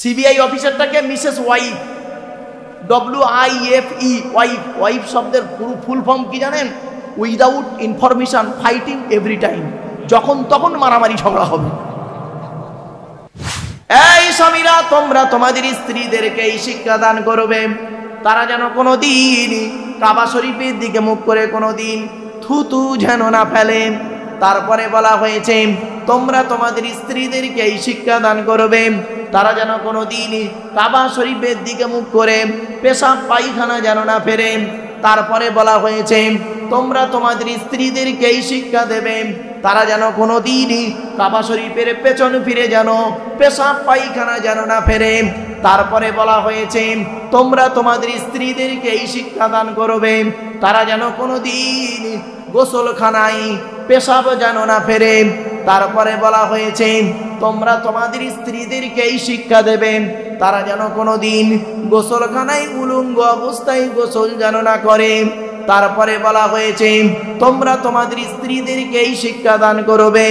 CBI অফিসারটাকে Mrs wife W I F E wife wife শব্দের পুরো full form কি জানেন? Without information fighting every time যখন তখন মারামারি ঝগড়া হবে। এই স্বামীরা, তোমরা তোমাদের স্ত্রীদেরকে এই শিক্ষা দান করবে। তারা যেন কোনো দিন কাবা শরীফের দিকে মুখ করে কোনো দিন থুতু যেন না ফেলে। তারপরে বলা হয়েছে, তোমরা তোমাদের স্ত্রীদেরকে এই শিক্ষা দান করবে। তারা যেন কোনো দিন কাবা শরীফের দিকে মুখ করে পেশাব পায়খানা যেন না ফেরে। তারপরে বলা হয়েছে, তোমরা তোমাদের স্ত্রীদেরকে এই শিক্ষা দেবে। তারা যেন কোনো দিনই কাবা শরীফের পেছন ফিরে যেন পেশাব পায়খানা যেন না ফেরে। তারপরে বলা হয়েছে, তোমরা তোমাদের স্ত্রীদেরকে এই শিক্ষা দান করবে। তারা যেন কোনো দিন গোসলখানায় পেশাব যেন না ফেরে। তারপরে বলা হয়েছে, তোমরা তোমাদের স্ত্রীদেরকেই শিক্ষা দেবে। তারা যেন কোনো দিন গোসলখানায় উলুঙ্গ অবস্থায় গোসল যেন না করে। তারপরে বলা হয়েছে, তোমরা তোমাদের স্ত্রীদেরকেই শিক্ষা দান করবে।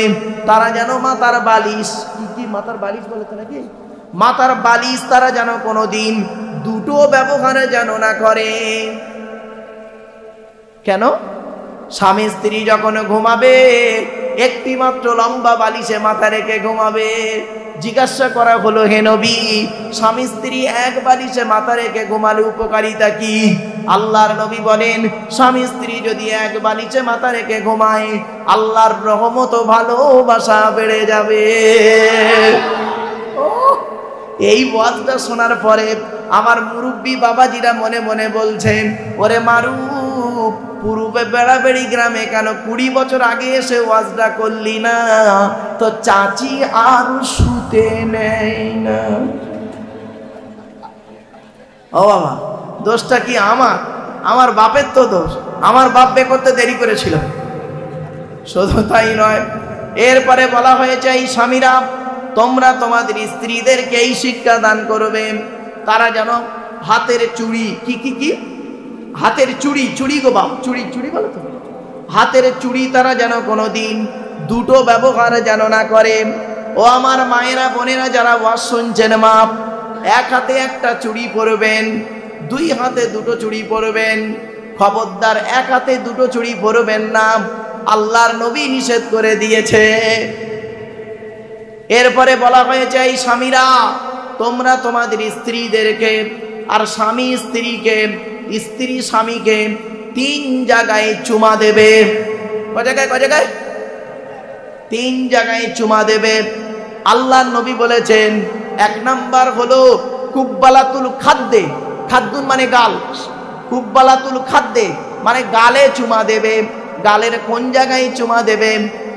তারা যেন মাতার বালিশ কি কি, মাতার বালিশ বলে তো নাকি? মাতার বালিশ তারা যেন কোনো দিন দুটো ব্যবহার যেন না করে। কেন? স্বামী স্ত্রী যখন ঘুমাবে একটি মাত্র লম্বা বালিশে মাথা রেখে ঘুমাবে। জিজ্ঞাসা করা হলো, হে নবী, স্বামী স্ত্রী এক বালিশে মাথা রেখে ঘুমালে উপকারিতা কি? আল্লাহর নবী বলেন, স্বামী স্ত্রী যদি এক বালিশে মাথা রেখে ঘুমায়, আল্লাহর রহমত ভালোবাসা বেড়ে যাবে। এই ওয়াজটা শোনার পরে আমার মুরব্বী বাবাজিরা মনে মনে বলছেন, ওরে মারু পূর্বে বেড়াবেড়ি গ্রামে কেন কুড়ি বছর আগে এসে ওয়াজটা করলি না? তো চাচি আর শুতে নেই না। ও বাবা, দোষটা কি আমার? আমার বাপের তো দোষ। আমার বাপ বে করতে দেরি করেছিল। শুধু তাই নয়, এরপরে বলা হয়েছে, এই স্বামীরা, তোমরা তোমাদের স্ত্রীদেরকে এই শিক্ষা দান করবে। তারা যেন হাতের চুড়ি, কি কি কি? হাতের চুড়ি চুড়ি গো বাপ, চুড়ি চুড়ি বলো তো। হাতের চুড়ি তারা যেন কোনো দিন দুটো ব্যবহার যেন না করে। ও আমার মায়েরা, বোনেরা যারা ওয়াজ শুনছেন মাপ এক হাতে একটা চুড়ি পরবেন, দুই হাতে দুটো চুড়ি পরবেন। খবরদার এক হাতে দুটো চুড়ি পরবেন না, আল্লাহর নবী নিষেধ করে দিয়েছে। এরপরে বলা হয়েছে, এই স্বামীরা, তোমরা তোমাদের স্ত্রীদেরকে আর স্বামী স্ত্রীকে স্ত্রী স্বামীকে তিন জায়গায় চুমা দেবে। ক জায়গায় ক জায়গায়? তিন জায়গায় চুমা দেবে। আল্লাহ নবী বলেছেন, এক নাম্বার হলো কুব্বালাতুল খাদ্যে খাদ্যুন মানে গাল। কুব্বালাতুল খাদ্যে মানে গালে চুমা দেবে। গালের কোন জায়গায় চুমা দেবে?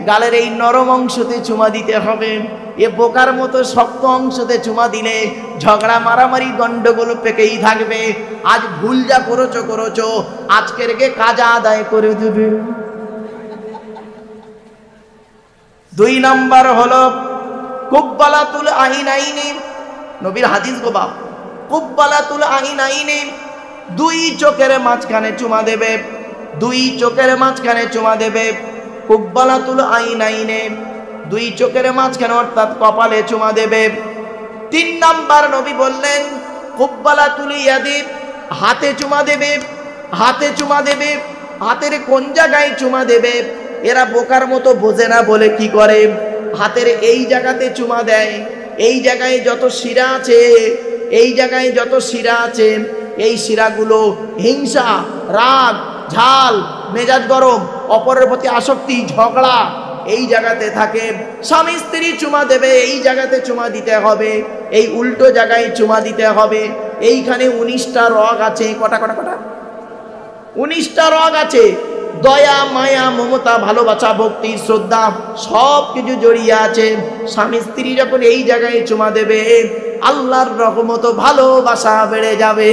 গালের এই নরম অংশতে চুমা দিতে হবে। এ বোকার মতো শক্ত অংশতে চুমা দিলে ঝগড়া, মারামারি, গন্ডগোল পেকেই থাকবে। আজ ভুল যা করেছ করেছ, আজকের গে কাজা আদায় করে দেবে। দুই নাম্বার হলো, কুব্বালাতুল আহিনাইনি। নবীর হাদিস গো বাপ, কুব্বালাতুল আহিনাইনি। দুই চোখের মাঝখানে চুমা দেবে, দুই চোখের মাঝখানে চুমা দেবে, কুব্বালাতুল আইনাইনে দুই চোখের মাঝখানে অর্থাৎ কপালে চুমা দেবে। তিন নাম্বার নবী বললেন কুব্বালাতুল ইয়াদি হাতে চুমা দেবে, হাতে চুমা দেবে, হাতের কোন জায়গায় চুমা দেবে? এরা বোকার মতো বোঝে না বলে কি করে? হাতের এই জায়গাতে চুমা দেয়, এই জায়গায় যত শিরা আছে, এই জায়গায় যত শিরা আছে, এই শিরাগুলো হিংসা, রাগ, ঝাল, মেজাজ গরম, অপরের প্রতি আসক্তি, ঝগড়া এই জায়গাতে থাকে, স্বামী স্ত্রী চুমা দেবে, এই জায়গাতে চুমা দিতে হবে, এই উল্টো জায়গায় চুমা দিতে হবে, এইখানে উনিশটা রগ আছে, কটা কটা কটা? উনিশটা রগ আছে, দয়া, মায়া, মমতা, ভালোবাসা, ভক্তি, শ্রদ্ধা, সব কিছু জড়িয়ে আছে, স্বামী স্ত্রী যখন এই জায়গায় চুমা দেবে, আল্লাহর রহমত ভালোবাসা বেড়ে যাবে।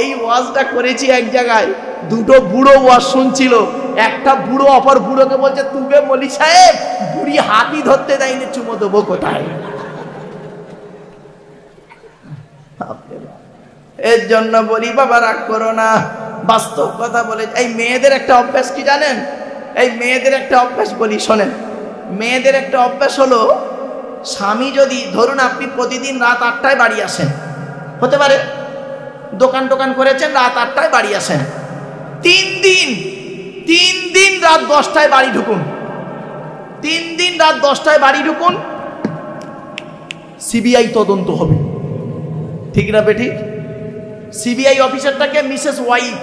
এই ওয়াজটা করেছি এক জায়গায়, দুটো বুড়ো ওয়াজ শুনছিল একটা বুড়ো অপর বুড়োকে বলছে তুবে বলি সাহেব, বুড়ি হাতি ধরতে দেয়নি, চুমো দেবো কোথায়? এর জন্য বলি, বাবা, রাগ করো না। বাস্তব কথা বলে, এই মেয়েদের একটা অভ্যাস কি জানেন? এই মেয়েদের একটা অভ্যাস বলি, শোনেন। মেয়েদের একটা অভ্যাস হলো, স্বামী যদি, ধরুন আপনি প্রতিদিন রাত আটটায় বাড়ি আসেন, হতে পারে দোকান টোকান করেছেন, রাত আটটায় বাড়ি আসেন। তিন দিন তিন দিন রাত দশটায় বাড়ি ঢুকুন। তিন দিন রাত দশটায় বাড়ি ঢুকুন, সিবিআই তদন্ত হবে। ঠিক না বেটি CBI অফিসারটাকে Mrs wife,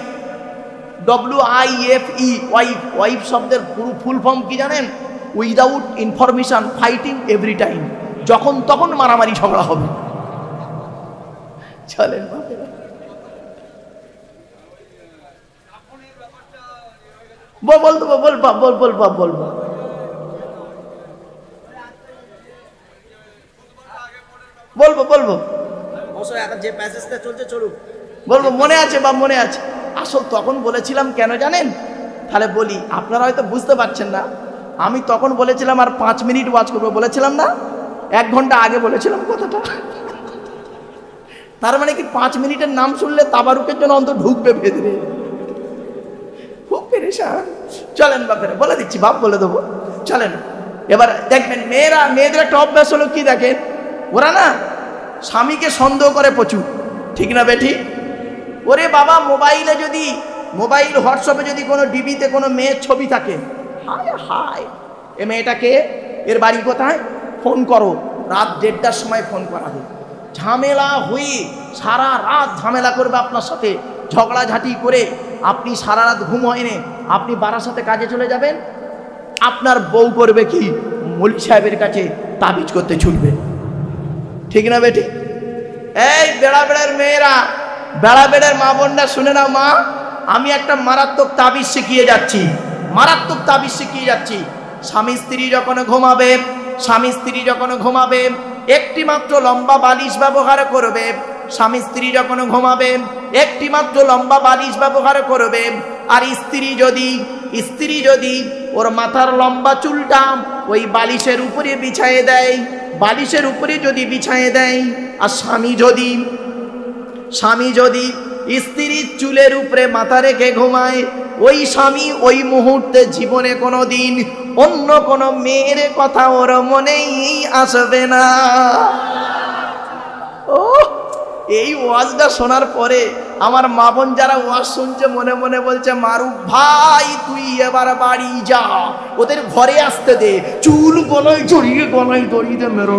W I F E, wife wife শব্দের পুরো ফুল ফর্ম কি জানেন? Without information, fighting every time. যখন তখন মারামারি ঝগড়া হবে। চলেন বাপেরা। বল বল দেবো বল বাপ বল বল বাপ বল বলব বলব। যে প্যাসেজটা চলছে চলুক। বলব মনে আছে বা মনে আছে। আসল তখন বলেছিলাম কেন জানেন? তাহলে বলি আপনারা হয়তো বুঝতে পারছেন না। আমি তখন বলেছিলাম আর পাঁচ মিনিট ওয়াচ করব। বলেছিলাম না? এক ঘণ্টা আগে বলেছিলাম কথাটা। তার মানে কি পাঁচ মিনিটের নাম শুনলে তাবারুকের জন্য অন্তত ঢুকবে ভেতরে? খুব পেরেশান। চলেন বাপেরে, বলে দিচ্ছি, বাপ বলে দেবো। চলেন, এবার দেখবেন মেয়েরা, মেয়েদের একটা অভ্যাস হলো কি দেখেন? ওরা না স্বামীকে সন্দেহ করে প্রচুর, ঠিক না বেঠি? ওরে বাবা, মোবাইলে যদি, মোবাইল, হোয়াটসঅ্যাপে যদি কোনো ডিবিতে কোনো মেয়ের ছবি থাকে, হায় হায়, এ মেয়েটাকে, এর বাড়ি কোথায়? ফোন করো, রাত দেড়টার সময় ফোন করাবে ঝামেলা হয়ে সারা রাত ঝামেলা করবে আপনার সাথে। ঝগড়াঝাটি করে আপনি সারা রাত ঘুম হয়নি, আপনি বারাসাতে কাজে চলে যাবেন? আপনার বউ করবে কি? মলিক সাহেবের কাছে তাবিজ করতে ছুটবে। ঠিক না বেটি? এই বেড়া বেড়ার মেয়েরা বেড়া বেড়ার মা বোনরা, শুনে নাও মা, আমি একটা মারাত্মক তাবিজ শিখিয়ে যাচ্ছি। মারাত্মক তাবিজ শিখিয়ে যাচ্ছি। স্বামী স্ত্রী যখন ঘুমাবে, স্বামী স্ত্রী যখন ঘুমাবে একটি মাত্র লম্বা বালিশ ব্যবহার করবে স্বামী স্ত্রী যখন ঘুমাবে একটি মাত্র লম্বা বালিশ ব্যবহার করবে। আর স্ত্রী যদি স্ত্রী যদি ওর মাথার লম্বা চুলটা ওই বালিশের উপরে বিছায়ে দেয়, বালিশের উপরে যদি বিছায়ে দেয়, আর স্বামী যদি স্বামী যদি স্ত্রীর চুলের উপরে মাথা রেখে ঘুমায়, ওই স্বামী ওই মুহূর্তে জীবনে কোনো দিন অন্য কোনো মেয়ের কথা ওর মনেই আসবে না। ও এই ওয়াজটা শোনার পরে আমার মা বোন যারা ওয়াজ শুনছে, মনে মনে বলছে, মারুফ ভাই, তুই এবার বাড়ি যা। ওদের ঘরে আসতে দে। চুল গলায় জড়িয়ে গলায় জড়িয়ে দে, মেরো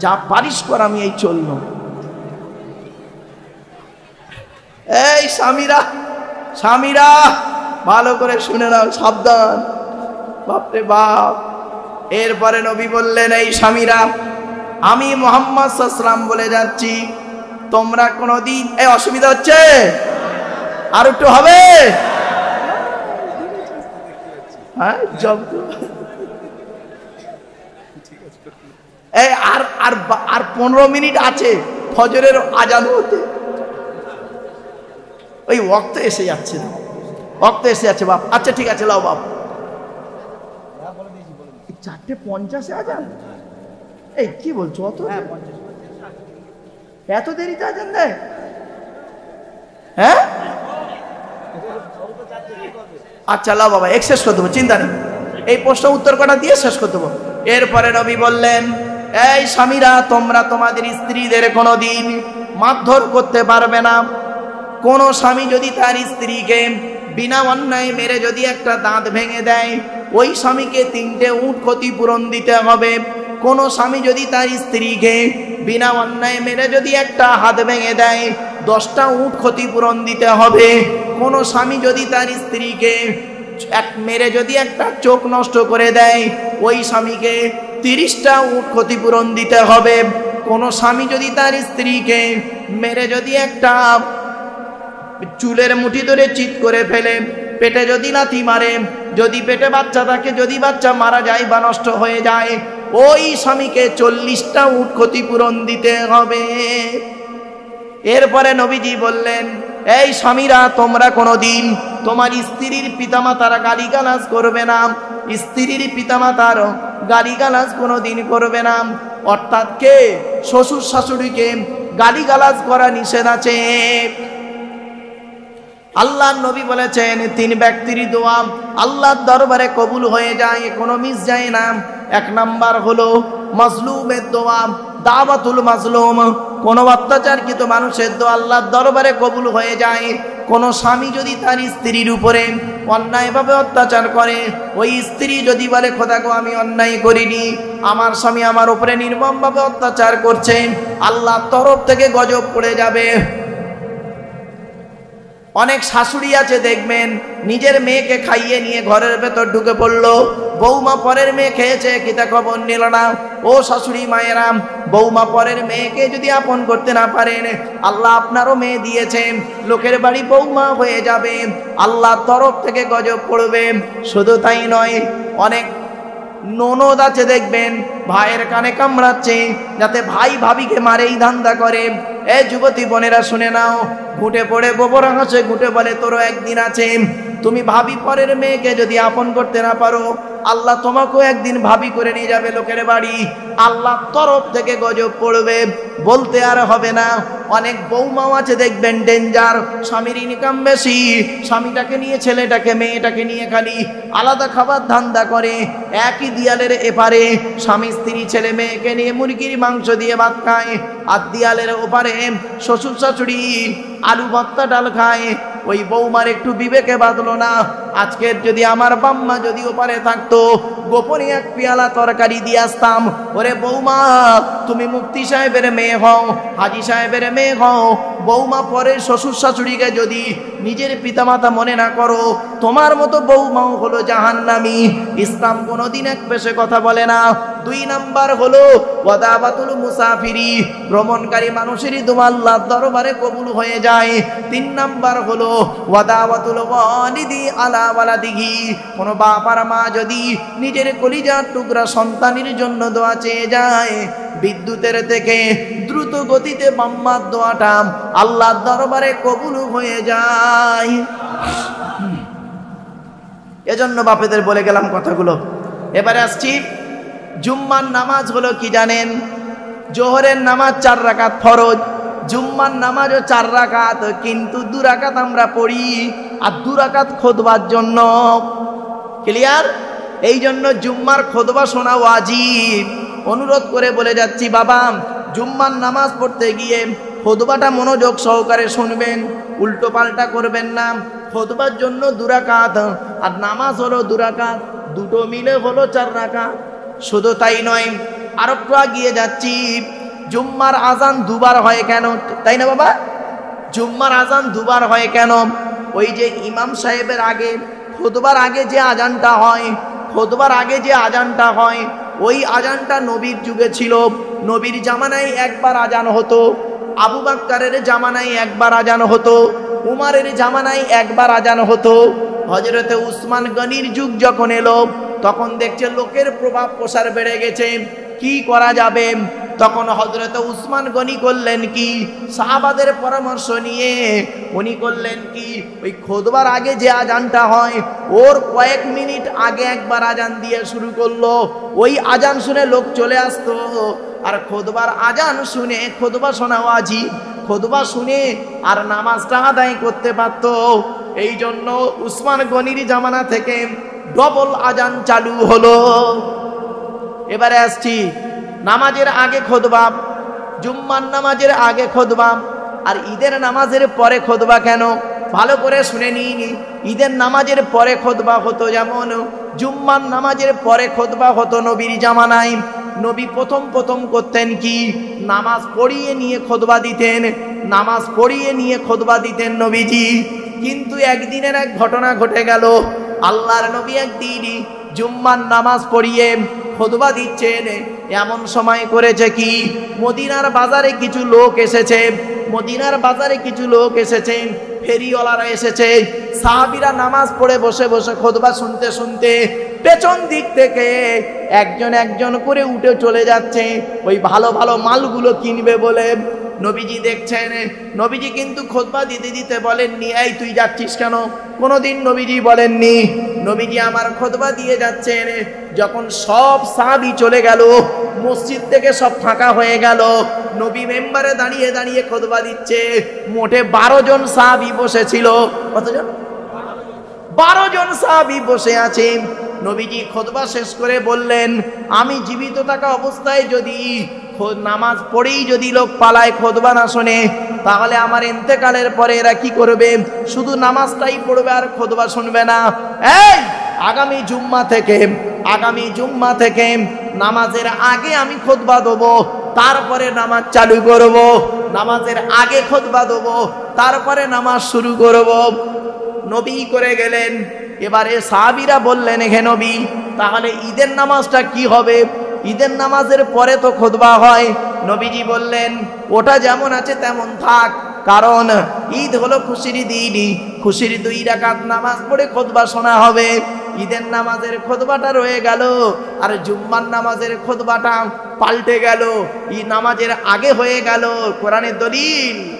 যা পারিস কর, আমি এই চলল এই স্বামীরা স্বামীরা, ভালো করে শুনে নাও, সাবধান। বাপরে বাপ। এরপরে নবী বললেন, এই স্বামীরা আমি মোহাম্মদ সাসলাম বলে যাচ্ছি, তোমরা কোনোদিন, এই অসুবিধা হচ্ছে? আর একটু হবে? হ্যাঁ জব্দ আর আর আর পনেরো মিনিট আছে, ফজরের আজান হতে। ওই ওক্ত এসে যাচ্ছে না। ওক্ত এসে যাচ্ছে, বাপ। আচ্ছা ঠিক আছে, লাও, বাপ। চারটে পঞ্চাশে আজান? এই কি বলছো? অত এত দেরিতে আজান দেয় হ্যাঁ? আচ্ছা লাও বাবা এক শেষ করে দেবো চিন্তা নেই। এই প্রশ্ন উত্তর কটা দিয়ে শেষ করে দেবো। এরপরে রবি বললেন এই স্বামীরা তোমরা তোমাদের স্ত্রীদের কোনোদিন মারধর করতে পারবে না। কোনো স্বামী যদি তার স্ত্রীকে বিনা অন্যায় মেরে যদি একটা দাঁত ভেঙে দেয় ওই স্বামীকে তিনটে উট ক্ষতিপূরণ দিতে হবে। কোনো স্বামী যদি তার স্ত্রীকে বিনা অন্যায় মেরে যদি একটা হাত ভেঙে দেয়, দশটা উট ক্ষতিপূরণ দিতে হবে। কোনো স্বামী যদি তার স্ত্রীকে এক মেরে যদি একটা চোখ নষ্ট করে দেয়, ওই স্বামীকে তিরিশটা উট ক্ষতিপূরণ দিতে হবে। কোনো স্বামী যদি তার স্ত্রীকে মেরে যদি একটা চুলের মুঠি ধরে চিৎ করে ফেলে, পেটে যদি লাথি মারে, যদি পেটে বাচ্চা থাকে, যদি বাচ্চা মারা যায় বা নষ্ট হয়ে যায় ওই স্বামীকে চল্লিশটা উট ক্ষতিপূরণ দিতে হবে। এরপরে নবীজি বললেন, এই স্বামীরা, তোমরা কোনোদিন তোমার স্ত্রীর পিতামাতারা গালিগালাজ করবে না। স্ত্রীর পিতামাতার গালিগালাজ কোনো দিন করবে না। অর্থাৎ কে? শ্বশুর শাশুড়িকে গালিগালাজ করা নিষেধ আছে। আল্লাহ নবী বলেছেন, তিন ব্যক্তির দোয়া আল্লাহর দরবারে কবুল হয়ে যায়, কোনো মিস যায় না। এক নাম্বার হলো মাজলুমের দোয়া, দাওয়াতুল মাজলুম। কোন অত্যাচারকৃত মানুষের দোয়া আল্লাহর দরবারে কবুল হয়ে যায়। কোন স্বামী যদি তার স্ত্রীর উপরে অন্যায়ভাবে অত্যাচার করে, ওই স্ত্রী যদি বলে, খোদা গো, আমি অন্যায় করিনি, আমার স্বামী আমার উপরে নির্মমভাবে অত্যাচার করছে, আল্লাহর তরফ থেকে গজব পড়ে যাবে। অনেক শাশুড়ি আছে, দেখবেন, নিজের মেয়েকে খাইয়ে নিয়ে ঘরের ভেতর ঢুকে পড়ল। বৌমা পরের মেয়ে খেয়েছে, কিতা খবর নিল না। ও শাশুড়ি মায়েরাম বৌমা পরের মেয়েকে যদি আপন করতে না পারেন, আল্লাহ আপনারও মেয়ে দিয়েছেন লোকের বাড়ি বৌমা হয়ে যাবে, আল্লাহ তরফ থেকে গজব পড়বে। শুধু তাই নয়, অনেক ননদ আছে, দেখবেন ভাইয়ের কানে কামড়াচ্ছে, যাতে ভাই ভাবিকে মারেই ধান্দা করে। এ যুবতী বোনেরা, শুনে নাও। ঘুটে পড়ে গোবর হাসে, ঘুটে বলে, তোরও একদিন আছে। তুমি ভাবি পরের মেয়েকে যদি আপন করতে না পারো, আল্লাহ তোমাকেও একদিন ভাবি করে নিয়ে যাবে লোকের বাড়ি। আল্লাহ তরফ থেকে গজব পড়বে। বলতে আর হবে না। অনেক বৌমাও আছে, দেখবেন, ডেঞ্জার। স্বামীর ইনকাম বেশি। স্বামীটাকে নিয়ে, ছেলেটাকে, মেয়েটাকে নিয়ে খালি আলাদা খাবার ধান্দা করে। একই দিয়ালের এপারে স্বামী স্ত্রী ছেলে মেয়েকে নিয়ে মুরগির মাংস দিয়ে ভাত খায়, আর দিয়ালের ওপারে শ্বশুর শাশুড়ি আলু ভত্তা ডাল খায়। ওই বৌমার একটু বিবেকে বাঁধলো না, আজকের যদি আমার বাম্মা যদি ওপারে থাকতো, গোপনে এক পেয়ালা তরকারি দিয়ে আসতাম। ওরে বৌমা, তুমি মুক্তি সাহেবের মেয়ে হও, হাজি সাহেবের মেয়ে হও বৌমা পরে শ্বশুর শাশুড়িকে যদি নিজের পিতামাতা মনে না করো, তোমার মতো বৌমাও হলো জাহান্নামি। ইসলাম কোনোদিন এক পেশে কথা বলে না। দুই নাম্বার হলো, ওয়াদাবাতুল মুসাফিরি, ভ্রমণকারী মানুষেরই দুমাল্লাহ দরবারে কবুল হয়ে যায়। তিন নাম্বার হলো, ওয়াদাবাতুল ওয়ালিদি আলা ওয়ালাদিহি, কোনো বাপ আর মা যদি নিজের কলিজার টুকরা সন্তানের জন্য দোয়া চেয়ে যায়, বিদ্যুতের থেকে দ্রুত গতিতে বাম্মার দোয়াটা আল্লাহর দরবারে কবুল হয়ে যায়। এজন্য বাপেদের বলে গেলাম কথাগুলো। এবারে আসছি। জুম্মার নামাজ হলো কি জানেন? জোহরের নামাজ চার রাকাত ফরজ, জুম্মার নামাজও চার রাকাত, কিন্তু দু রাকাত আমরা পড়ি আর দু রাকাত খোদবার জন্য। ক্লিয়ার এই জন্য জুম্মার খোদবা শোনা ওয়াজিব। অনুরোধ করে বলে যাচ্ছি, বাবা জুম্মার নামাজ পড়তে গিয়ে খোদবাটা মনোযোগ সহকারে শুনবেন, উল্টো পাল্টা করবেন না। খোদবার জন্য দুরাকাত আর নামাজ হলো দুরাকাত দুটো মিলে হলো চার রাকাত। শুধু তাই নয়, আর একটু আগিয়ে যাচ্ছি। জুম্মার আজান দুবার হয় কেন? তাই না বাবা? জুম্মার আজান দুবার হয় কেন? ওই যে ইমাম সাহেবের আগে, খুতবার আগে যে আজানটা হয়, খুতবার আগে যে আজানটা হয় ওই আজানটা নবীর যুগে ছিল। নবীর জামানায় একবার আজান হতো, আবু বাক্কারের জামানায় একবার আজান হতো, উমারের জামানায় একবার আজান হতো। হজরতে উসমান গনির যুগ যখন এলো, তখন দেখছে লোকের প্রভাব প্রসার বেড়ে গেছে। কি করা যাবে? তখন হজরত উসমান গনি করলেন কি? সাহাবাদের পরামর্শ নিয়ে উনি করলেন কি? ওই খোদবার আগে যে আজানটা হয়, ওর কয়েক মিনিট আগে একবার আজান দিয়ে শুরু করল। ওই আজান শুনে লোক চলে আসতো। আর খোদবার আজান শুনে, খোদবা শোনাও আজি খোদবা শুনে আর নামাজটা আদায় করতে পারত। এই জন্য উসমান গনির জামানা থেকে ডবল আজান চালু হলো। এবারে আসছি। নামাজের আগে খোদবাম জুম্মার নামাজের আগে খোদবাম আর ঈদের নামাজের পরে খোদবা কেন? ভালো করে শুনে নিইনি ঈদের নামাজের পরে খোদবা হতো যেমন, জুম্মার নামাজের পরে খোদবা হতো নবীর জামানায়। নবী প্রথম প্রথম করতেন কি? নামাজ পড়িয়ে নিয়ে খোদবা দিতেন, নামাজ পড়িয়ে নিয়ে খোদবা দিতেন নবীজি। কিন্তু একদিনের এক ঘটনা ঘটে গেল। আল্লাহর নবী একদিন জুম্মার নামাজ পড়িয়ে খোদবা দিচ্ছেন। এমন সময় করেছে কি? মদিনার বাজারে কিছু লোক এসেছে। মদিনার বাজারে কিছু লোক এসেছে। ফেরিওয়ালারা এসেছে। সাহাবিরা নামাজ পড়ে বসে বসে খোদবা শুনতে শুনতে পেছন দিক থেকে একজন একজন করে উঠে চলে যাচ্ছে। ওই ভালো ভালো মালগুলো কিনবে বলে নবীজি দেখছেন, নবীজি কিন্তু খোদবা দিতে দিতে বলেননি, এই তুই যাচ্ছিস কেন? কোনোদিন নবীজি বলেননি। নবীজি আমার খোদবা দিয়ে যাচ্ছেন, যখন সব সাহাবি চলে গেল, মসজিদ থেকে সব ফাঁকা হয়ে গেল, নবী মেম্বারে দাঁড়িয়ে দাঁড়িয়ে খোদবা দিচ্ছে। মোটে বারো জন সাহাবি বসেছিল। কতজন? বারো জন সাহাবি বসে আছে নবীজি খোদবা শেষ করে বললেন, আমি জীবিত থাকা অবস্থায় যদি নামাজ পড়েই যদি লোক পালায় খোদবা না শোনে, তাহলে আমার ইন্তেকালের পরে এরা কি করবে? শুধু নামাজটাই পড়বে আর খোদবা শুনবে না। এই, আগামী জুম্মা থেকে, আগামী জুম্মা থেকে নামাজের আগে আমি খোদবা দেবো, তারপরে নামাজ চালু করব, নামাজের আগে খোদবা দেবো, তারপরে নামাজ শুরু করব। নবী করে গেলেন এবারে সাহাবিরা বললেন, হে নবী, তাহলে ঈদের নামাজটা কি হবে? ঈদের নামাজের পরে তো খোদবা হয়। নবীজি বললেন, ওটা যেমন আছে তেমন থাক। কারণ ঈদ হলো খুশির দিনই খুশির দুই রাকাত নামাজ পড়ে খোদবা শোনা হবে। ঈদের নামাজের খোদবাটা রয়ে গেল আর জুম্মার নামাজের খোদবাটা পাল্টে গেল। ঈদ নামাজের আগে হয়ে গেল। কোরআনের দলিল।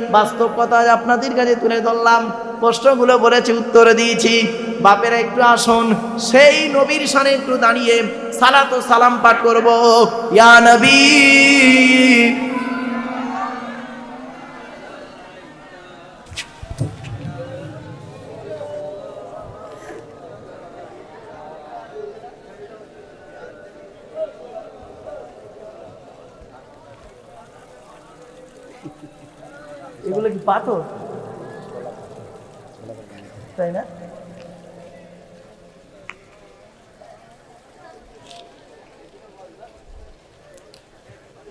বাস্তব কথা আপনাদের কাছে তুলে ধরলাম। প্রশ্নগুলো বলেছি, উত্তর দিয়েছি। বাপেরা একটু আসুন, সেই নবীর সানে একটু দাঁড়িয়ে সালাত সালাম পাঠ করব। ইয়া নবী এগুলো কি পাথর? তাই না?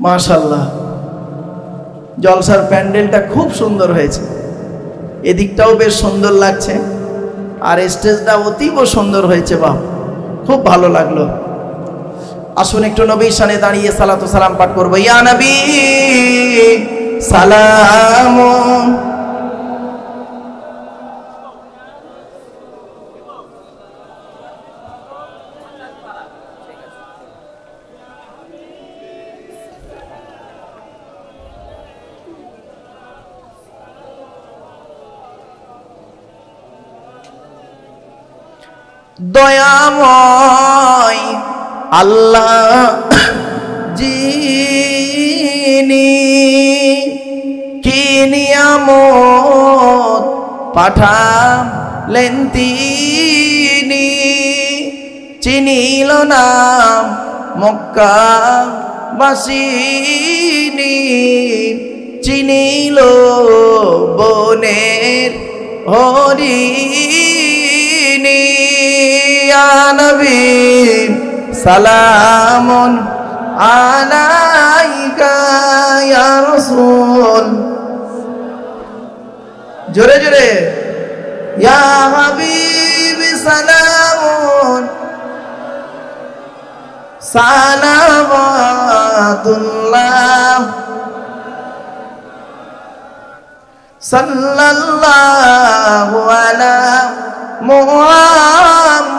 মাশাল্লাহ জলসার প্যান্ডেলটা খুব সুন্দর হয়েছে। এদিকটাও বেশ সুন্দর লাগছে। আর স্টেজটা অতীব সুন্দর হয়েছে, বাহ। খুব ভালো লাগল। আসুন একটু নবীর সানে দাঁড়িয়ে সালাতু সালাম পাঠ করব। ইয়া নবী! সালাম। দয়াময় আল্লাহ যিনি কি নিয়ামত পাঠালেন তিনি? চিনিল নাম মক্কা বাসিনী চিনিল বনের হরিণী। ইয়া নবী সালামুন আলাইকা ইয়া রাসূল। জোরে জোরে। ইয়া হাবিব সালামুন। সালামাতুল্লাহ। সাল্লাল্লাহু আলা মুহাম্মাদ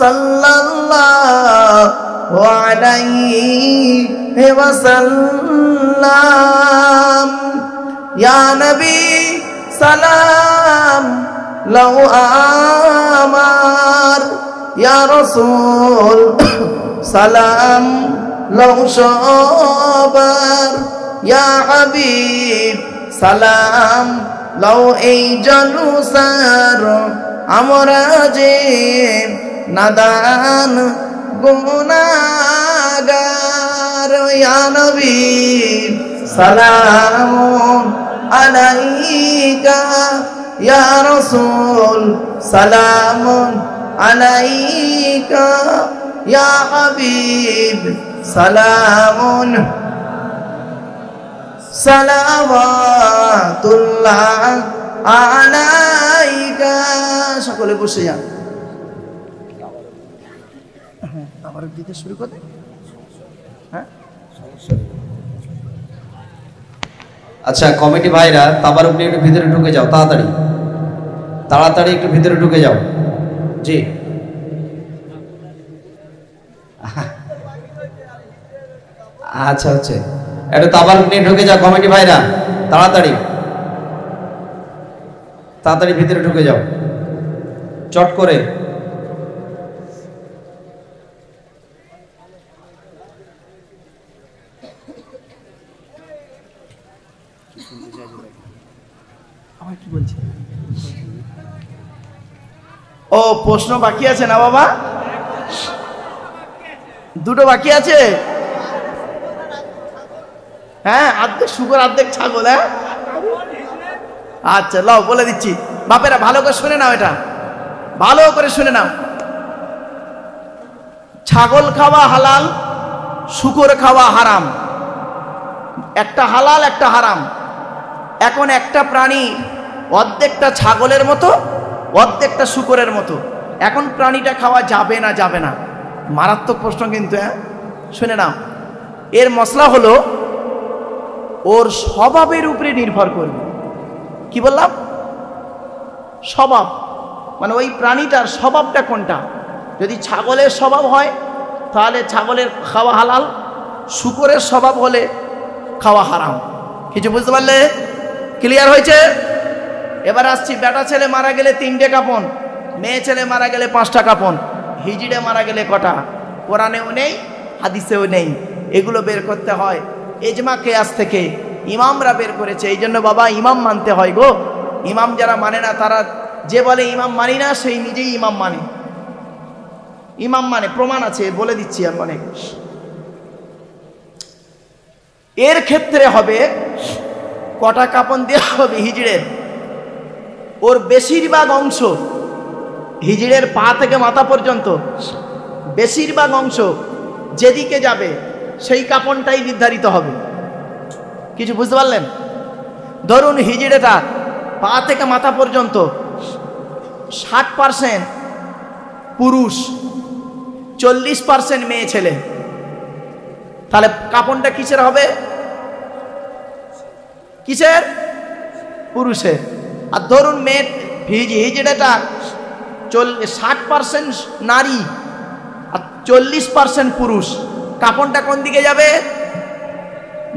সাল্লাল্লাহু আলাইহি ওয়াসাল্লাম। ইয়া নবী, সালাম লও আমার। ইয়া রাসূল, সালাম লও সবার। ইয়া হাবিব, সালাম লও এই জলুসার। আমরা যে নাদান গুনাগার। ইয়া নবী সালাম আলাইকা ইয়া রাসূল, সালাম আলাইকা ইয়া হাবিব, সালামুন। সালাওয়াতুল্লাহ আলাইকা। সকলে বসে যান। আবার দিতে শুরু করে আচ্ছা কমিটি ভাইরা, তাবার উপরে একটু ভিতরে ঢুকে যাও, তাড়াতাড়ি। তাড়াতাড়ি একটু ভিতরে ঢুকে যাও। জি। আচ্ছা আচ্ছা একটু তাবার নিয়ে ঢুকে যাও, কমিটি ভাইরা, তাড়াতাড়ি। তাড়াতাড়ি ভিতরে ঢুকে যাও। চট করে। প্রশ্ন বাকি আছে না বাবা? দুটো বাকি আছে? হ্যাঁ অর্ধেক শুকর অর্ধেক ছাগল হ্যাঁ? আচ্ছা লাও, বলে দিচ্ছি। বাপেরা, ভালো করে শুনে নাও এটা। ভালো করে শুনে নাও। ছাগল খাওয়া হালাল, শুকর খাওয়া হারাম। একটা হালাল, একটা হারাম। এখন একটা প্রাণী অর্ধেকটা ছাগলের মতো, অর্ধেকটা শুকরের মতো। এখন প্রাণীটা খাওয়া যাবে না যাবে না। মারাত্মক প্রশ্ন কিন্তু হ্যাঁ? শুনে নাও। এর মশলা হলো, ওর স্বভাবের উপরে নির্ভর করবে। কি বললাম? স্বভাব। মানে ওই প্রাণীটার স্বভাবটা কোনটা? যদি ছাগলের স্বভাব হয়, তাহলে ছাগলের খাওয়া হালাল, শুকরের স্বভাব হলে খাওয়া হারাম। কিছু বুঝতে পারলে? ক্লিয়ার হয়েছে? এবার আসছি, বেটা ছেলে মারা গেলে তিনটে কাপন। মেয়ে ছেলে মারা গেলে পাঁচটা কাপন হিজিড়ে মারা গেলে কটা? কোরআনেও নেই, হাদিসেও নেই। এগুলো বের করতে হয়। এজমা কেয়াস থেকে ইমামরা বের করেছে। এই জন্য বাবা ইমাম মানতে হয় গো। ইমাম যারা মানে না, তারা যে বলে ইমাম মানি না, সেই নিজেই ইমাম মানে। ইমাম মানে প্রমাণ আছে, বলে দিচ্ছি আমি অনেক। এর ক্ষেত্রে হবে, কটা কাপন দেওয়া হবে হিজড়ের ওর বেশিরভাগ অংশ হিজড়ের পা থেকে মাথা পর্যন্ত। বেশিরভাগ অংশ যেদিকে যাবে, সেই কাপনটাই নির্ধারিত হবে। কিছু বুঝতে পারলেন? ধরুন হিজড়েটা পা থেকে মাথা পর্যন্ত ষাট পারসেন্ট পুরুষ, চল্লিশ পার্সেন্ট মেয়ে ছেলে। তাহলে কাপনটা কিসের হবে? কিসের? পুরুষের। আর ধরুন মেয়ে, হিজ হিজড়েটা ষাট পার্সেন্ট নারী আর চল্লিশ পার্সেন্ট পুরুষ। কাপনটা কোন দিকে যাবে?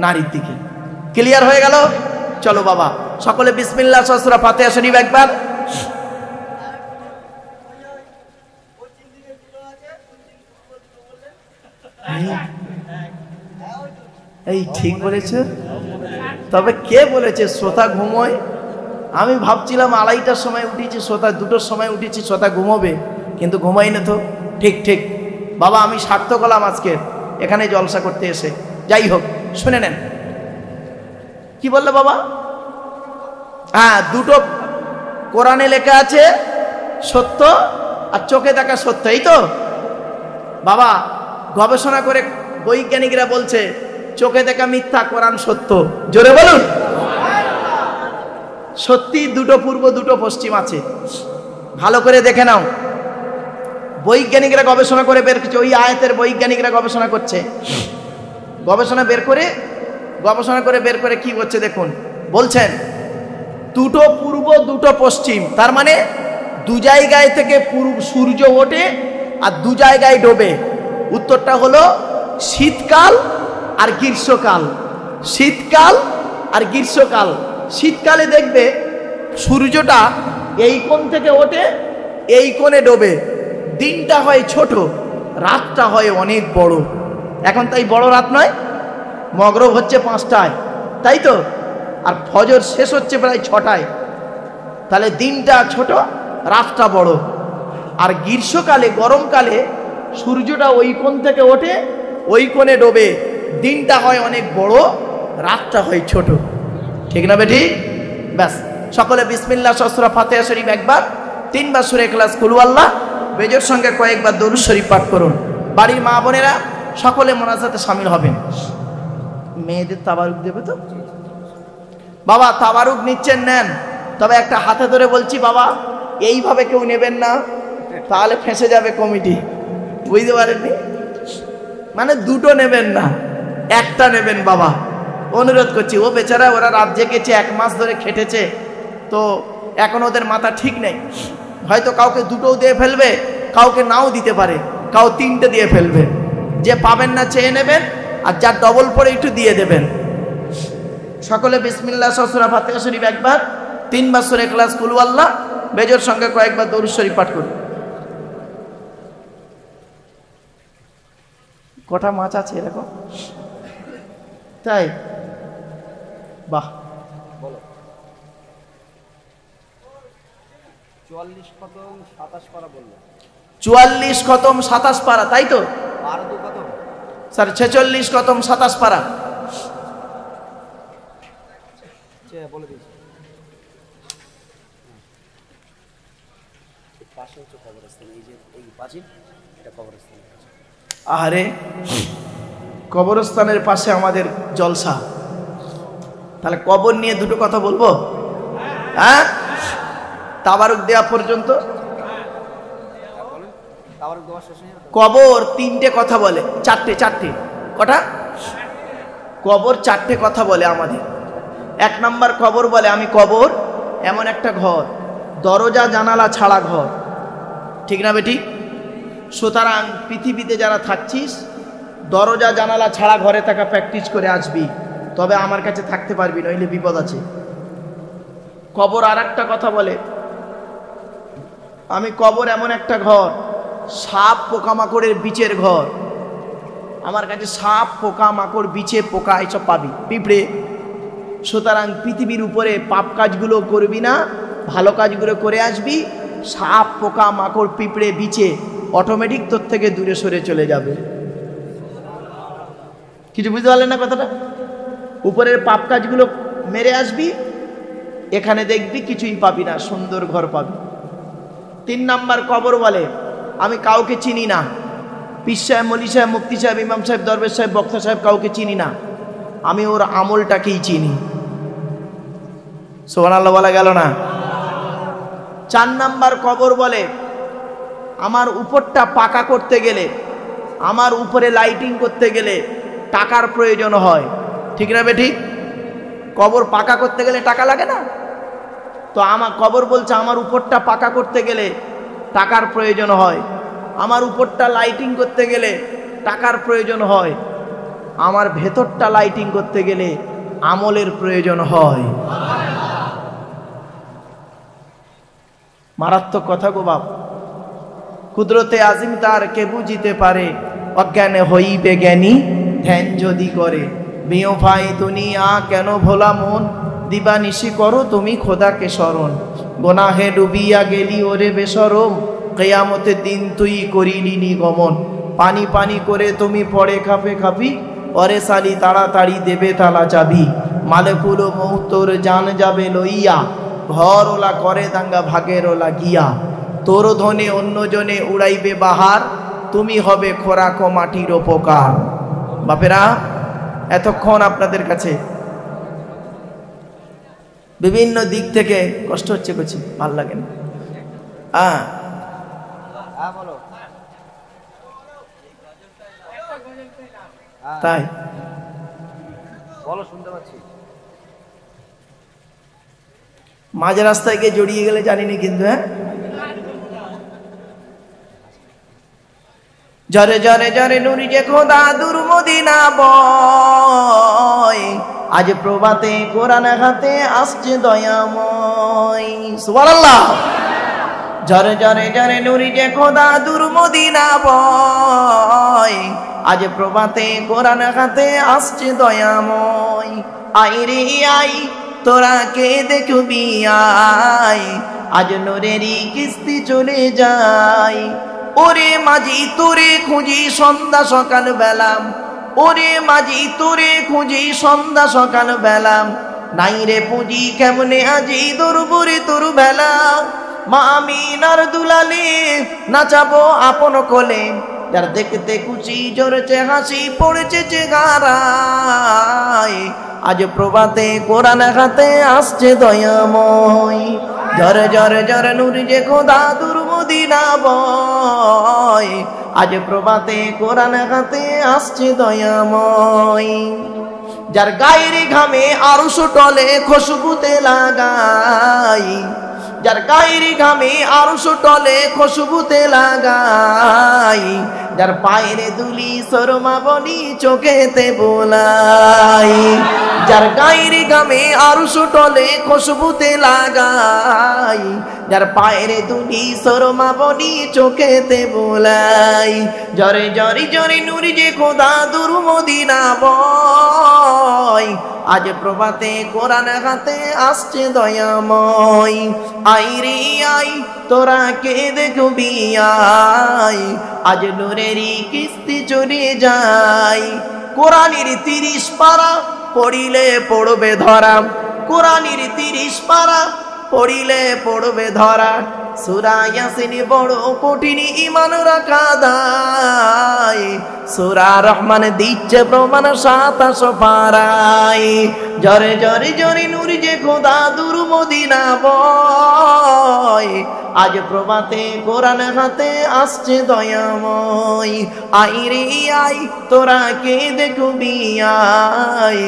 নারীর দিকে। ক্লিয়ার হয়ে গেল? চলো বাবা। সকলে বিসমিল্লা সসরা ফাতে শরীফ একবার। এই ঠিক বলেছে? তবে কে বলেছে? শ্রোতা ঘুমোয়? আমি ভাবছিলাম আড়াইটার সময় উঠেছি শ্রোতা দুটোর সময় উঠেছি শ্রোতা ঘুমোবে, কিন্তু ঘুমাই না তো। ঠিক ঠিক। বাবা, আমি সার্থক হলাম আজকে। এখানে জলসা করতে এসে। যাই হোক, শুনে নেন। কি বললে বাবা? হ্যাঁ দুটো কোরআনে লেখা আছে, সত্য আর চোখে দেখা সত্য, এই তো? বাবা, গবেষণা করে বৈজ্ঞানিকরা বলছে, চোখে দেখা মিথ্যা, কোরআন সত্য। জোরে বলুন। সত্যি দুটো পূর্ব, দুটো পশ্চিম আছে। ভালো করে দেখে নাও। বৈজ্ঞানিকরা গবেষণা করে বের করছে, ওই আয়তের বৈজ্ঞানিকরা গবেষণা করছে। গবেষণা বের করে, গবেষণা করে বের করে কি হচ্ছে দেখুন। বলছেন, দুটো পূর্ব, দুটো পশ্চিম। তার মানে দু জায়গায় থেকে পূর্ব সূর্য ওঠে আর দু জায়গায় ডোবে। উত্তরটা হলো শীতকাল আর গ্রীষ্মকাল। শীতকাল আর গ্রীষ্মকাল। শীতকালে দেখবে সূর্যটা এই কোণ থেকে ওঠে, এই কোণে ডোবে। দিনটা হয় ছোট, রাতটা হয় অনেক বড়। এখন তাই বড় রাত নয়, মগরব হচ্ছে পাঁচটায়, তাই তো? আর ফজর শেষ হচ্ছে প্রায় ছটায়। তাহলে দিনটা ছোট, রাতটা বড়। আর গ্রীষ্মকালে, গরমকালে সূর্যটা ওই কোণ থেকে ওঠে, ওই কোণে ডোবে। দিনটা হয় অনেক বড়, রাতটা হয় ছোট। ঠিক না বেটি? ব্যাস। সকলে বিসমিল্লা সসরা ফাতে শরীফ একবার, তিনবার সুরে ক্লাস কুলু আল্লাহ, বেজোর সঙ্গে কয়েকবার দরুদ শরীফ পাঠ করুন। বাড়ির মা বোনেরা, সকলে মোনাজাতে সামিল হবেন। মেয়েদের তাবারুক দেবে তো? বাবা, তাবারুক নিচ্ছেন, নেন। তবে একটা হাতে ধরে বলছি, বাবা, এইভাবে কেউ নেবেন না, তাহলে ফেঁসে যাবে কমিটি। বুঝতে পারেননি? মানে দুটো নেবেন না, একটা নেবেন বাবা। অনুরোধ করছি, ও বেচারা ওরা রাত জেগেছে, এক মাস ধরে খেটেছে, তো এখন ওদের মাথা ঠিক নেই। হয়তো কাউকে দুটোও দিয়ে ফেলবে, কাউকে নাও দিতে পারে, কাউ তিনটে দিয়ে ফেলবে। যে পাবেন না চেয়ে নেবেন, আর যার ডবল পরে একটু দিয়ে দেবেন। সকলে বিসমিল্লাহ, সসরা ফাতেহা শরীফ একবার, তিনবার সুরে ক্লাস কুলু বেজর সঙ্গে কয়েকবার দরুদ শরীফ পাঠ করুন। কটা মাছ আছে এরকম? তাই। বাহ। বলো। চুয়াল্লিশ কত সাতাশ পারা বলল। চুয়াল্লিশ খতম সাতাশ পারা তাই তো? স্যার ছেচল্লিশ খতম সাতাশ পারা। আহারে কবরস্থানের পাশে আমাদের জলসা। তাহলে কবর নিয়ে দুটো কথা বলব? হ্যাঁ? তাবারুক দেওয়া পর্যন্ত? কবর তিনটে কথা বলে, চারটে চারটে। কটা? কবর চারটে কথা বলে আমাদের। এক নাম্বার কবর বলে, আমি কবর, এমন একটা ঘর, দরজা, জানালা ছাড়া ঘর। ঠিক না বেটি? সুতরাং পৃথিবীতে যারা থাকছিস, দরজা, জানালা ছাড়া ঘরে থাকা প্র্যাকটিস করে আসবি। তবে আমার কাছে থাকতে পারবি, নইলে বিপদ আছে। কবর আর একটা কথা বলে, আমি কবর এমন একটা ঘর, সাপ পোকামাকড়ের বিচের ঘর। আমার কাছে সাপ পোকা মাকড় বিছে পোকা এসব পাবি। পিঁপড়ে, সুতরাং পৃথিবীর উপরে পাপ কাজগুলো করবি না, ভালো কাজগুলো করে আসবি। সাপ পোকা মাকড় পিঁপড়ে বিচে অটোমেটিক তোর থেকে দূরে সরে চলে যাবে। কিছু বুঝতে পারলেন না কথাটা? উপরের পাপ কাজগুলো মেরে আসবি, এখানে দেখবি কিছুই পাবি না, সুন্দর ঘর পাবি। তিন নাম্বার কবর বলে, আমি কাউকে চিনি না। পীর সাহেব, মলি সাহেব, মুফতি সাহেব, ইমাম সাহেব, দরবেশ সাহেব, বক্তা সাহেব কাউকে চিনি না। আমি ওর আমলটাকেই চিনি। সোহান আল্লাহ বলা গেল না? চার নাম্বার কবর বলে, আমার উপরটা পাকা করতে গেলে, আমার উপরে লাইটিং করতে গেলে টাকার প্রয়োজন হয়। ঠিক না বে ঠিক কবর পাকা করতে গেলে টাকা লাগে না? তো আমার কবর বলছে আমার উপরটা পাকা করতে গেলে টাকার প্রয়োজন হয়। আমার উপরটা লাইটিং করতে গেলে টাকার প্রয়োজন হয়। আমার ভেতরটা লাইটিং করতে গেলে আমলের প্রয়োজন হয়। মারাত্মক কথা গো বাপ। কুদরতে আজিম তার কে বুঝিতে পারে, অজ্ঞানে হইবে জ্ঞানী ধ্যান যদি করে। বিয় ভাই দুনিয়া কেন ভোলা মন? দিবানিশি করো তুমি খোদাকে স্মরণ। গোনাহে ডুবিয়া গেলি ওরে বেসরম। কেয়ামতের দিন তুই করিলিনি গমন পানি পানি করে তুমি পড়ে খাপে খাপি, অরে সালি তাড়াতাড়ি দেবে তালা চাবি। মালেকুল মৌতর জান যাবে লইয়া ঘর ওলা করে দাঙ্গা ভাগের ওলা গিয়া। তোর ধনে অন্যজনে উড়াইবে বাহার, তুমি হবে খোরাক মাটির উপকার। বাপেরা এতক্ষণ আপনাদের কাছে বিভিন্ন দিক থেকে কষ্ট হচ্ছে করছি ভালো লাগে না। হ্যাঁ হ্যাঁ বলো তাই। বলো শুনতে পাচ্ছি। মাঝ রাস্তায় গিয়ে জড়িয়ে গেলে জানিনি কিন্তু হ্যাঁ? জরে জরে জরে নুরি যে খোদা দূর মদিনা বয়। আজ প্রভাতে কোরআন হাতে আসছে দয়াময়। সুবহানাল্লাহ। জরে জরে জরে নুরি যে খোদা দূর মদিনা বয়। আজ প্রভাতে কোরআন হাতে আসছে দয়াময়। আই রে আই তোরা কে দেখবি আই আজ নোরেরই কিস্তি চলে যায়। ওরে মাঝি, তোরে খুঁজি সন্ধ্যা সকাল বেলাম ওরে মাঝি, তোরে খুঁজি সন্ধ্যা সকাল বেলাম নাই রে পুঁজি কেমনে আজি দরবরে তোর বেলা। মা আমিনার দুলালে নাচাবো আপন কোলে। যার দেখতে কুচি জোরেছে হাসি পড়েছে চেহারায় আজ প্রভাতে কোরআন হাতে আসছে দয়াময়। ঝরে ঝরে ঝরে নুরি যে খোদা দুর্বদিনা বয়। আজ প্রভাতে কোরআন হাতে আসছে দয়াময়। যার গায়ের ঘামে আরও টলে খুশবুতে লাগাই যার গায়ের ঘামে আরশো টলে খুশবুতে লাগাই, যার পায়ের দুলি সরমা বলি চোখেতে বোলাই, যার গায়ের ঘামে আরশো টলে খুশবুতে লাগাই, যার পায়ের দুলি সরমা বলি চোখেতে বোলাই। জরে জরি জরে নুরি যে খোদা দুরু মদিনা বয় আজ প্রভাতে কোরআন হাতে আসছে দয়াময়। আই রে আই, তোরা কে দেখবি আই? আজ নূরেরই কিস্তি চলে যাই কোরআনের তিরিশ পারা পড়িলে পড়বে ধরা। কোরআনের তিরিশ পারা পড়িলে পড়বে ধরা। সুরা ইয়াসিন বড় কঠিন ইমান রাখা দায় সুরা রহমান দিচ্ছে প্রমাণ সাতাশ পারাই জরে জরে জরে নুরি যে খোদা দুর মদিনা বয়। আজ প্রভাতে কোরআন হাতে আসছে দয়াময়। আই রে আই, তোরা কে দেখবি আই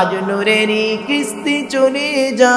আজ নূরেরই কিস্তি চলে যা।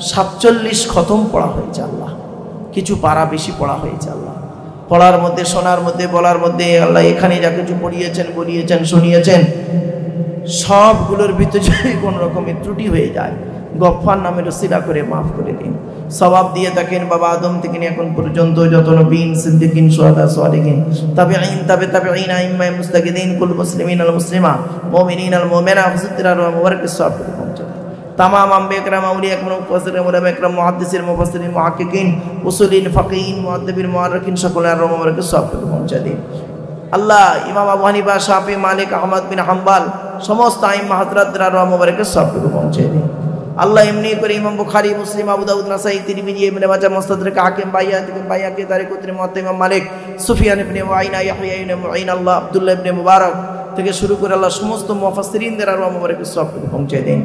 সাতচল্লিশ খতম পড়া হয়েছে আল্লাহ। কিছু পারা বেশি পড়া হয়েছে আল্লাহ। পড়ার মধ্যে, শোনার মধ্যে, বলার মধ্যে আল্লাহ এখানে যা কিছু পড়িয়েছেন, বলিয়েছেন, শুনিয়েছেন, সবগুলোর ভিতরে যদি কোনো রকমের ত্রুটি হয়ে যায়, গফফার নামের সিরা করে মাফ করে দিন। সবাব দিয়ে থাকেন বাবা আদম থেকে এখন পর্যন্ত যত নবীন, সিদ্দিকিন সোহাদা সোয়ালিকিন তবে আইন তবে তবে আইন আইম্মাই মুস্তাকিদিন, কুল মুসলিমিন আল মুসলিমা মুমিনিন আল মুমিনা হুসুতিরা মুবারক সব করে তামাম আম্বে একরাম আউলিয়া একরাম মুফাসসির উলামা একরাম মুহাদ্দিসির মুফাসসিরিন, মুহাক্কিকিন, উসুলিন, ফাকিহিন, মুআদ্দিবিন, মুআররিকিন সকলের আর মুবারক সব করে পৌঁছে দিন আল্লাহ, ইমাম আবু হানিফা, শাফি, মালিক, আহমদ বিন হাম্বাল, সমস্ত আইম্মা হযরতরা রহ মুবারক সব করে পৌঁছে দিন আল্লাহ এমনি করে ইমাম বুখারী, মুসলিম, আবু দাউদ, নাসাই, তিরমিজি, ইবনে মাজাহ মুস্তাদরাক হাকিম বাইয়া থেকে বাইয়া কে তারিখ উত্তরে মুয়াত্তা, ইমাম মালিক, সুফিয়ান ইবনে মুআইনা, ইয়াহইয়া ইবনে মুআইন, আল্লাহ আব্দুল্লাহ ইবনে মুবারক থেকে শুরু করে আল্লাহ সমস্ত মুফাসসিরিনদের আর মুবারক সব পৌঁছে দিন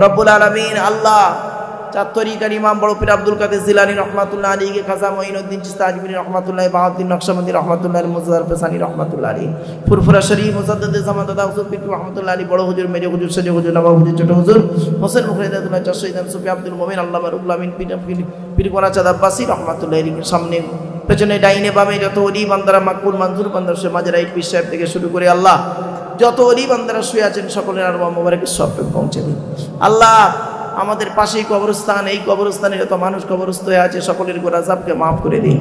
রব্বুল আলামিন, আল্লাহ চার তরিকার ইমাম বড় পীর আব্দুল কাদের জিলানি রহমাতুল্লাহ আলীকে খাজা মঈনুদ্দিন চিস্তা আজমিরি রহমাতুল্লাহ, বাহাউদ্দিন নকশবন্দি রহমাতুল্লাহ মুজার ফেসানি রহমাতুল্লাহ আলী ফুরফুরা শরীফ মুসাদ্দদ জামান দাদা হুজুর পীর রহমাতুল্লাহ আলী বড় হুজুর, মেজে হুজুর সজে হুজুর, নবাব হুজুর, ছোট হুজুর, হোসেন মুখরিদাতুল্লাহ চাষইদান সুফি আব্দুল মোমিন, আল্লাহ রুবুল আমিন, পীর পীর কোনাচাঁদ আব্বাসী রহমাতুল্লাহ আলীর সামনে, পেছনে ডাইনে বামে যত অলি বান্দারা মাকুল মঞ্জুর বান্দার, সে মাঝে রাইট পীর সাহেব থেকে শুরু করে আল্লাহ যত অলি বান্দারা শুয়ে আছেন, সকলের আর মোবারকের সব পৌঁছে দিন। আল্লাহ, আমাদের পাশেই কবরস্থান, এই কবরস্থানে যত মানুষ কবরস্থ হয়ে আছে, সকলের গোরাজাবকে মাফ করে দিন।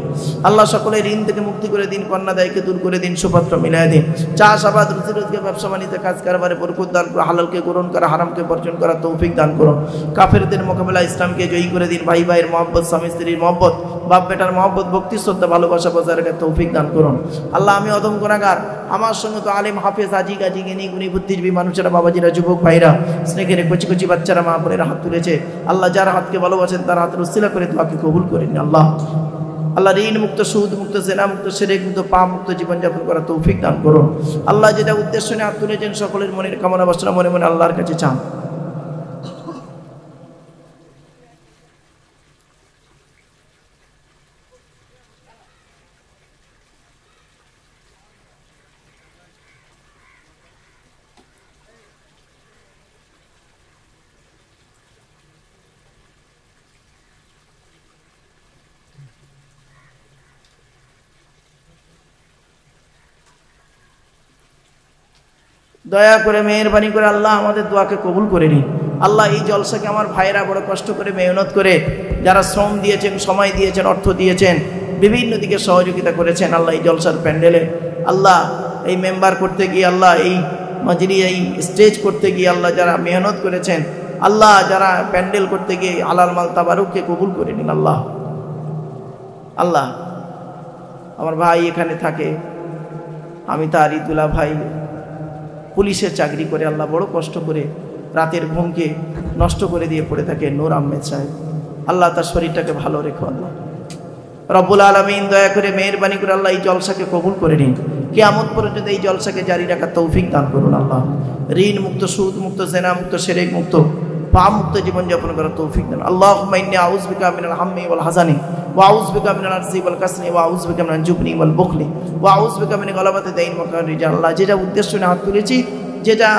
আল্লাহ, সকলের ঋণ থেকে মুক্তি করে দিন কন্যাদায়কে দূর করে দিন, সুপাত্র মিলাই দিন। চাষাবাদ রুচি রোজকে ব্যবসা বাণিজ্য কাজ কারবারে বরকুত দান করে হালালকে গ্রহণ করা, হারামকে বর্জন করা, তৌফিক দান করুন। কাফেরদের মোকাবেলা ইসলামকে জয়ী করে দিন। ভাই ভাইয়ের মহব্বত স্বামী স্ত্রীর মহব্বত বাপ বেটার মহব্বত, ভক্তি, শ্রদ্ধা, ভালোবাসা বজায় রেখে তৌফিক দান করুন। আল্লাহ, আমি অদম গুণাগার আমার সঙ্গে তো আলিম, হাফেজ আজি গাজি গিনি গুনি বুদ্ধিজীবী মানুষেরা, বাবাজিরা, যুবক ভাইরা, স্নেহের কচি কচি বাচ্চারা, মা বোনেরা হাত তুলেছে। আল্লাহ, যার হাতকে ভালোবাসেন, তার হাত উসিলা করে তোমাকে কবুল করেন আল্লাহ। আল্লাহ, ঋণ মুক্ত সুদ মুক্ত সেনা মুক্ত সেরেক মুক্ত পা মুক্ত জীবনযাপন করা তৌফিক দান করুন। আল্লাহ, যেটা উদ্দেশ্য নিয়ে হাত তুলেছেন, সকলের মনের কামনা বাসনা মনে মনে আল্লাহর কাছে চান। দয়া করে, মেহরবানি করে আল্লাহ আমাদের দোয়াকে কবুল করে নিন। আল্লাহ এই জলসাকে আমার ভাইয়েরা বড় কষ্ট করে, মেহনত করে, যারা শ্রম দিয়েছেন, সময় দিয়েছেন, অর্থ দিয়েছেন, বিভিন্ন দিকে সহযোগিতা করেছেন, আল্লাহ এই জলসার প্যান্ডেলে। আল্লাহ এই মেম্বার করতে গিয়ে, আল্লাহ এই মাজরি এই স্টেজ করতে গিয়ে, আল্লাহ যারা মেহনত করেছেন, আল্লাহ যারা প্যান্ডেল করতে গিয়ে আলাল মাল তাবারুককে কবুল করে নিন, আল্লাহ। আল্লাহ, আমার ভাই এখানে থাকে, আমি তার ইদুল্লাহ ভাই পুলিশের চাকরি করে আল্লাহ বড় কষ্ট করে রাতের ঘুমকে নষ্ট করে দিয়ে পড়ে থাকে নূর আহমেদ সাহেব। আল্লাহ তার শরীরটাকে ভালো রেখো আল্লাহ। রব্বুল আলমিন দয়া করে মেহরবানি করে আল্লাহ এই জলসাকে কবুল করে নিন। কেয়ামত পর্যন্ত এই জলসাকে জারি রাখার তৌফিক দান করুন আল্লাহ। ঋণ মুক্ত, সুদ মুক্ত, জেনা মুক্ত, সেরেক মুক্ত পা মুক্ত জীবনযাপন করার তৌফিক দান। আল্লাহ মাইন্নি আউজ বিকা মিনাল হাম্মি ওয়াল হাজানি ওয়াউজ বিকা মিনাল আরসি ওয়াল কাসনি ওয়াউজ বিকা মিনাল জুবনি ওয়াল বুখলি ওয়াউজ বিকা মিনাল গলাবাতে দেইন মকান আল্লাহ যেটা উদ্দেশ্য নিয়ে হাত তুলেছি, যেটা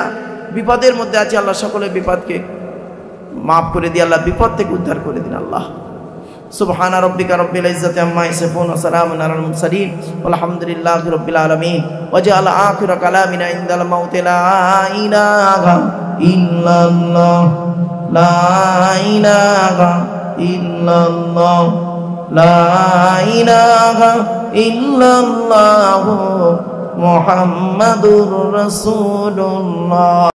বিপদের মধ্যে আছে, আল্লাহ সকলের বিপদকে মাফ করে দিয়ে আল্লাহ বিপদ থেকে উদ্ধার করে দিন আল্লাহ। সুবহান রব্বিকা রব্বিল ইজ্জাতি আম্মা ইয়াসিফুন ওয়া সালামুন আলাল মুরসালিন। আলহামদুলিল্লাহি রব্বিল আলামিন। ওয়া জাআল আখিরা কালামিনা ইনদাল মাউতি, লা ইলাহা ইল্লাল্লাহ। লা ইলাহা ইল্লাল্লাহ। মোহাম্মদুর রসুল্লাহ